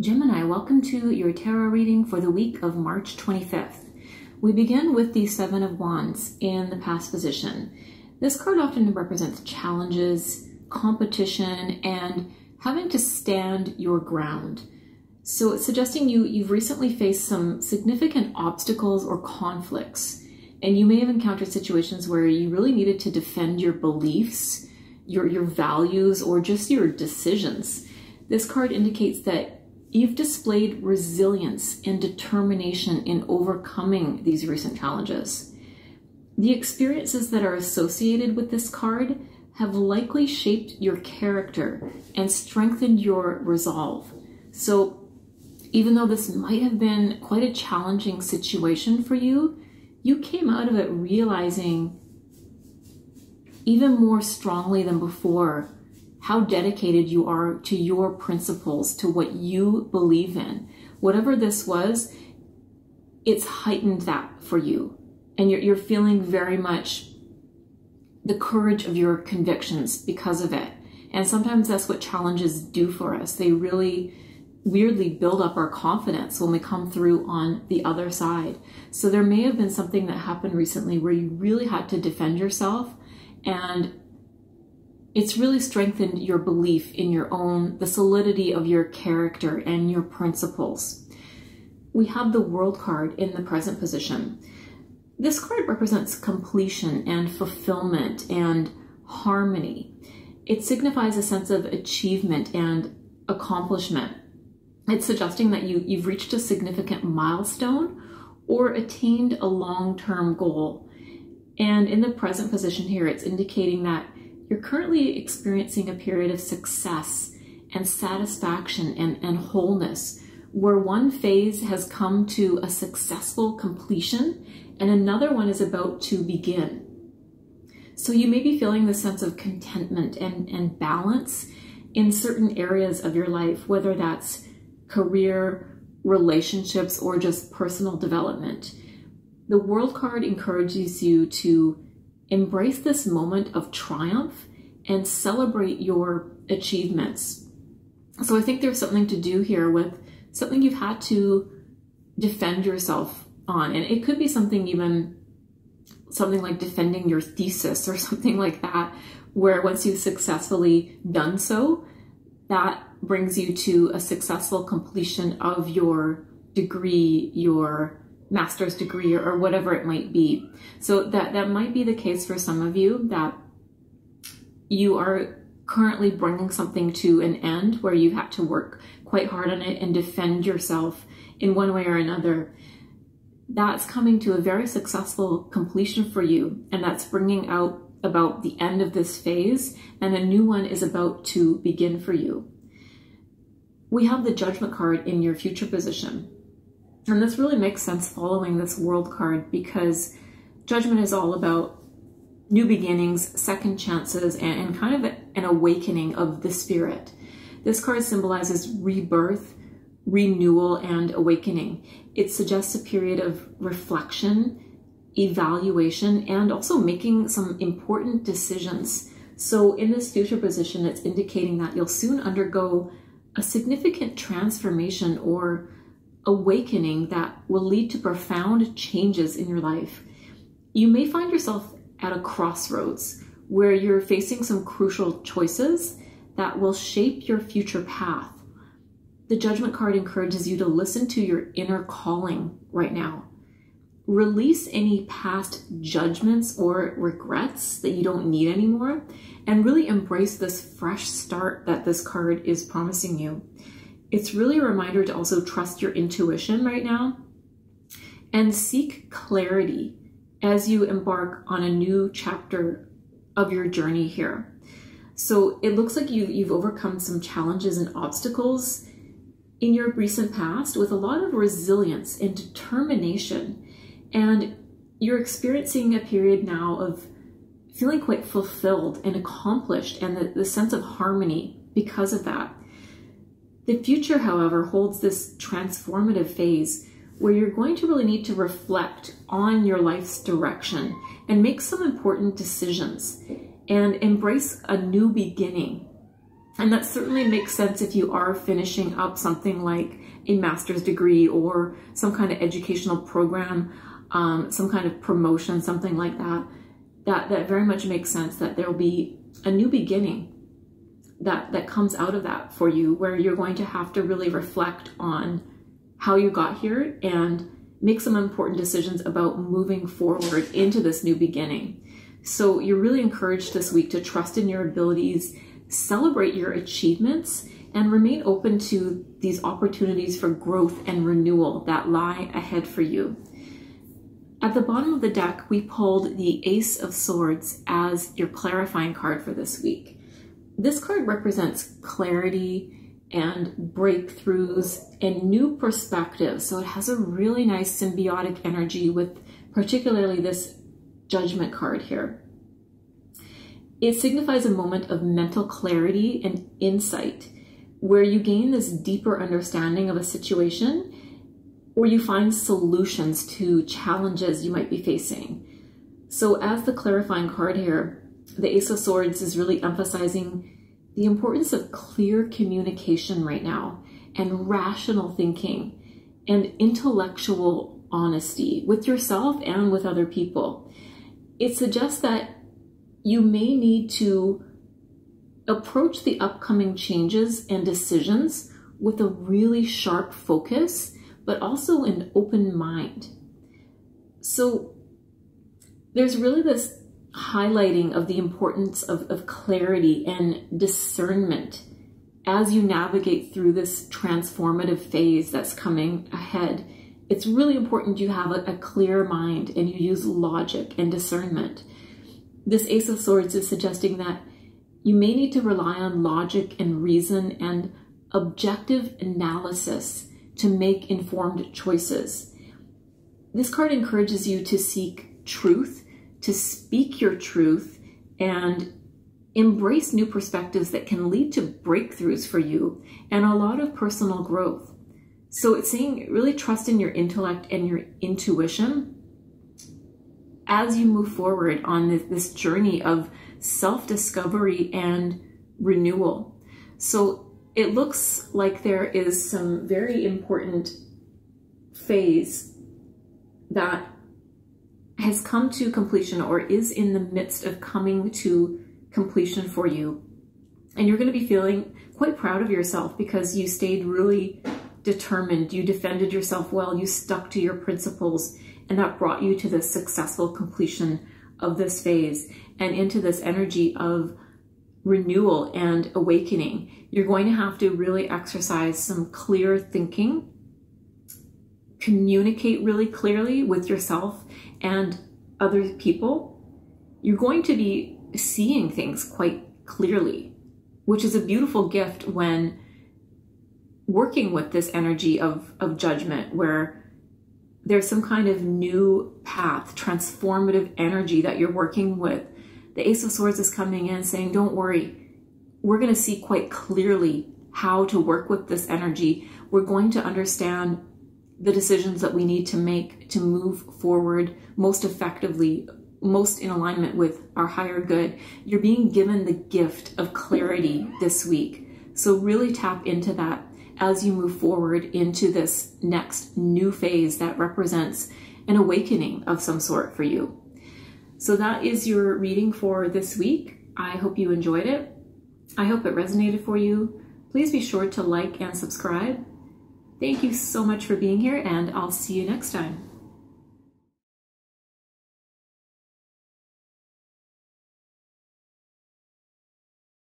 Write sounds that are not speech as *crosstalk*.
Gemini, welcome to your tarot reading for the week of March 25th. We begin with the Seven of Wands in the past position. This card often represents challenges, competition, and having to stand your ground. So it's suggesting you you've recently faced some significant obstacles or conflicts, and you may have encountered situations where you really needed to defend your beliefs, your your values, or just your decisions. This card indicates that You've displayed resilience and determination in overcoming these recent challenges. The experiences that are associated with this card have likely shaped your character and strengthened your resolve. So, even though this might have been quite a challenging situation for you, you came out of it realizing even more strongly than before how dedicated you are to your principles, to what you believe in. Whatever this was, it's heightened that for you. And you're, you're feeling very much the courage of your convictions because of it. And sometimes that's what challenges do for us. They really weirdly build up our confidence when we come through on the other side. So there may have been something that happened recently where you really had to defend yourself and it's really strengthened your belief in your own, the solidity of your character and your principles. We have the World card in the present position. This card represents completion and fulfillment and harmony. It signifies a sense of achievement and accomplishment. It's suggesting that you, you've reached a significant milestone or attained a long-term goal. And in the present position here, it's indicating that you're currently experiencing a period of success and satisfaction and, and wholeness, where one phase has come to a successful completion and another one is about to begin. So you may be feeling the sense of contentment and, and balance in certain areas of your life, whether that's career, relationships, or just personal development. The World card encourages you to Embrace this moment of triumph and celebrate your achievements. So I think there's something to do here with something you've had to defend yourself on. And it could be something even something like defending your thesis or *laughs* something like that, where once you've successfully done so, that brings you to a successful completion of your degree, your master's degree or, whatever it might be. So that, that might be the case for some of you that you are currently bringing something to an end where you have to work quite hard on it and defend yourself in one way or another. That's coming to a very successful completion for you, and that's bringing out about the end of this phase, and a new one is about to begin for you. We have the judgment card in your future position. And this really makes sense following this world card because judgment is all about new beginnings, second chances, and, and kind of an awakening of the spirit. This card symbolizes rebirth, renewal, and awakening. It suggests a period of reflection, evaluation, and also making some important decisions. So in this future position, it's indicating that you'll soon undergo a significant transformation or awakening that will lead to profound changes in your life. You may find yourself at a crossroads where you're facing some crucial choices that will shape your future path. The judgment card encourages you to listen to your inner calling right now. Release any past judgments or regrets that you don't need anymore, and really embrace this fresh start that this card is promising you it's really a reminder to also trust your intuition right now and seek clarity as you embark on a new chapter of your journey here. So it looks like you, you've overcome some challenges and obstacles in your recent past with a lot of resilience and determination. And you're experiencing a period now of feeling quite fulfilled and accomplished and the, the sense of harmony because of that. The future, however, holds this transformative phase where you're going to really need to reflect on your life's direction and make some important decisions and embrace a new beginning. And that certainly makes sense if you are finishing up something like a master's degree or some kind of educational program, um, some kind of promotion, something like that. That that very much makes sense that there will be a new beginning that that comes out of that for you, where you're going to have to really reflect on how you got here and make some important decisions about moving forward into this new beginning. So you're really encouraged this week to trust in your abilities, celebrate your achievements, and remain open to these opportunities for growth and renewal that lie ahead for you. At the bottom of the deck, we pulled the Ace of Swords as your clarifying card for this week. This card represents clarity and breakthroughs and new perspectives. So it has a really nice symbiotic energy with particularly this judgment card here. It signifies a moment of mental clarity and insight where you gain this deeper understanding of a situation or you find solutions to challenges you might be facing. So as the clarifying card here, the Ace of Swords is really emphasizing the importance of clear communication right now and rational thinking and intellectual honesty with yourself and with other people. It suggests that you may need to approach the upcoming changes and decisions with a really sharp focus, but also an open mind. So there's really this highlighting of the importance of, of clarity and discernment as you navigate through this transformative phase that's coming ahead. It's really important you have a, a clear mind and you use logic and discernment. This Ace of Swords is suggesting that you may need to rely on logic and reason and objective analysis to make informed choices. This card encourages you to seek truth to speak your truth and embrace new perspectives that can lead to breakthroughs for you and a lot of personal growth. So it's saying really trust in your intellect and your intuition as you move forward on this, this journey of self discovery and renewal. So it looks like there is some very important phase that has come to completion or is in the midst of coming to completion for you. And you're going to be feeling quite proud of yourself because you stayed really determined, you defended yourself well, you stuck to your principles, and that brought you to the successful completion of this phase and into this energy of renewal and awakening. You're going to have to really exercise some clear thinking, communicate really clearly with yourself and other people, you're going to be seeing things quite clearly, which is a beautiful gift when working with this energy of, of judgment where there's some kind of new path, transformative energy that you're working with. The Ace of Swords is coming in saying, don't worry, we're going to see quite clearly how to work with this energy. We're going to understand the decisions that we need to make to move forward most effectively, most in alignment with our higher good. You're being given the gift of clarity this week. So really tap into that as you move forward into this next new phase that represents an awakening of some sort for you. So that is your reading for this week. I hope you enjoyed it. I hope it resonated for you. Please be sure to like and subscribe Thank you so much for being here, and I'll see you next time.